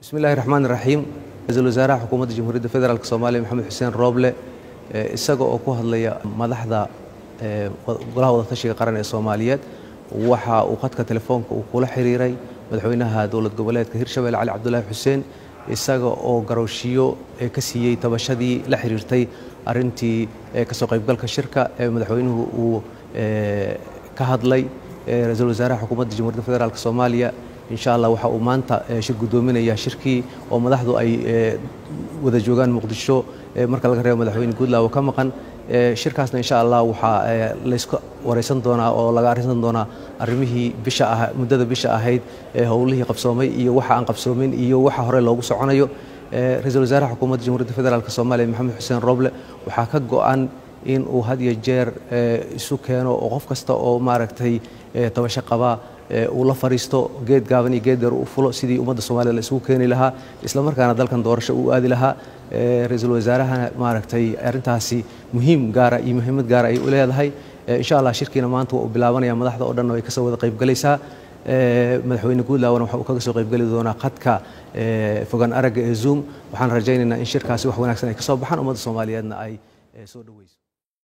bismi illaahi raxmaan iraxiim ra'iisul wasaaraha xukuumadda jamhuuriyadda federaalk soomaaliya maxamed xuseen rooble isaga oo ku hadlaya madaxda golaha wadatashiga qaran ee soomaaliyeed waxa uu khadka telefoonka uu kula xiriiray madaxweynaha dowlad goboleedka hirshabelle cali cabdulaahi xuseen isaga oo garowshiyo ka siiyey tabashadii la xiriirtay arintii ka soo qaybgalka shirka ee madaxweynuhu uu ka hadlay ra'iisul wasaaraha xukuumadda jamhuuriyadda federaalk soomaaliya insha allah waxa uu maanta shir guddoominaya shirkii oo madaxdu ay wada joogaan muqdisho marka laga reebo madaxweyne guudlaawo ka maqan shirkaasna insha allah waxaa layska wareysan doonaa oo laga arrinsan doonaa arrimihii bisha ah muddada bisha ahayd howlihii qabsoomay iyo waxa aan qabsoomin iyo waxa hore loogu soconayo. Ra'iisul wasaaraha xukuumadda jamhuuriyadda federaalk soomaaliya maxamed xuseen roble waxaa ka go-an in uu had iyo jeer isu keeno oo qof kasta oo maaragtay tabasho qabaa uu la fariisto geed gaaban iyo geed dheer u fulo sidii ummadda soomaliya la isugu keeni lahaa isla markaana dalkan doorasho uu aadi lahaa ra'iisul wasaarahana maaragtay arrintaasi muhiim gaara iyo muhiimad gaara ay u leedahay. Insha allah shirkiina maanta waa uu bilaabanaya madaxda oo dhan way ka soo wada qaybgalaysaa madaxweyne guudlaawna waxa uu kaga soo qaybgeli doonaa khadka fogaan aragga ee zoom. Waxaan rajaynaynaa in shirkaasi wax wanaagsan ay ka baxaan ummadda soomaaliyeedna ay soo dhaweyso